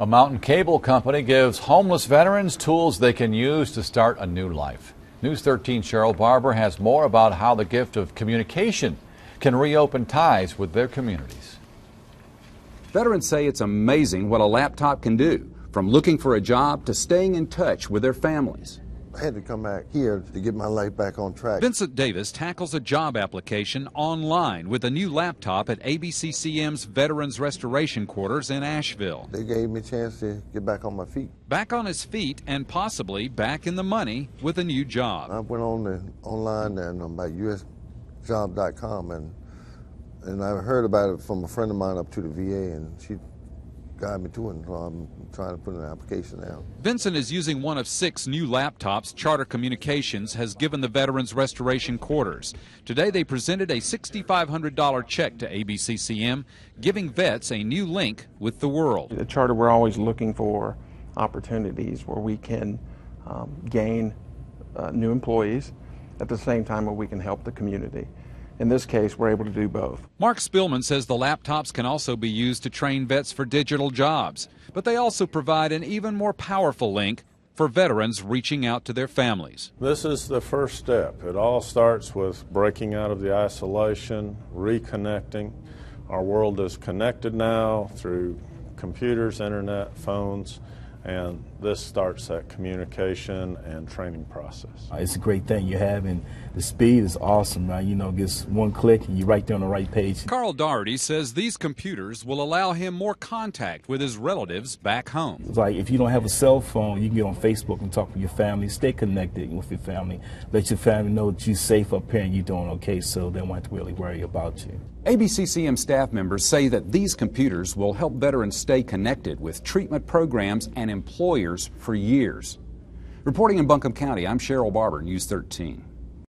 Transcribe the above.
A mountain cable company gives homeless veterans tools they can use to start a new life. News 13 Sherrill Barber has more about how the gift of communication can reopen ties with their communities. Veterans say it's amazing what a laptop can do, from looking for a job to staying in touch with their families. I had to come back here to get my life back on track. Vincent Davis tackles a job application online with a new laptop at ABCCM's Veterans Restoration Quarters in Asheville. They gave me a chance to get back on my feet. Back on his feet and possibly back in the money with a new job. I went on the online and um, about usjob.com and and I heard about it from a friend of mine up to the VA and she guide me to it, so I'm trying to put an application out. Vincent is using one of six new laptops Charter Communications has given the Veterans Restoration Quarters. Today they presented a $6,500 check to ABCCM, giving vets a new link with the world. At Charter, we're always looking for opportunities where we can um, gain uh, new employees at the same time where we can help the community. In this case, we're able to do both. Mark Spillman says the laptops can also be used to train vets for digital jobs, but they also provide an even more powerful link for veterans reaching out to their families. This is the first step. It all starts with breaking out of the isolation, reconnecting. Our world is connected now through computers, internet, phones and this starts that communication and training process. Uh, it's a great thing you have, and the speed is awesome, right? You know, just one click and you're right there on the right page. Carl Doherty says these computers will allow him more contact with his relatives back home. It's like if you don't have a cell phone, you can get on Facebook and talk with your family, stay connected with your family, let your family know that you're safe up here and you're doing okay, so they won't have to really worry about you. ABCCM staff members say that these computers will help veterans stay connected with treatment programs and employers for years. Reporting in Buncombe County, I'm Sherrill Barber, News 13.